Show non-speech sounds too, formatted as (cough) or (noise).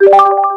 you (laughs)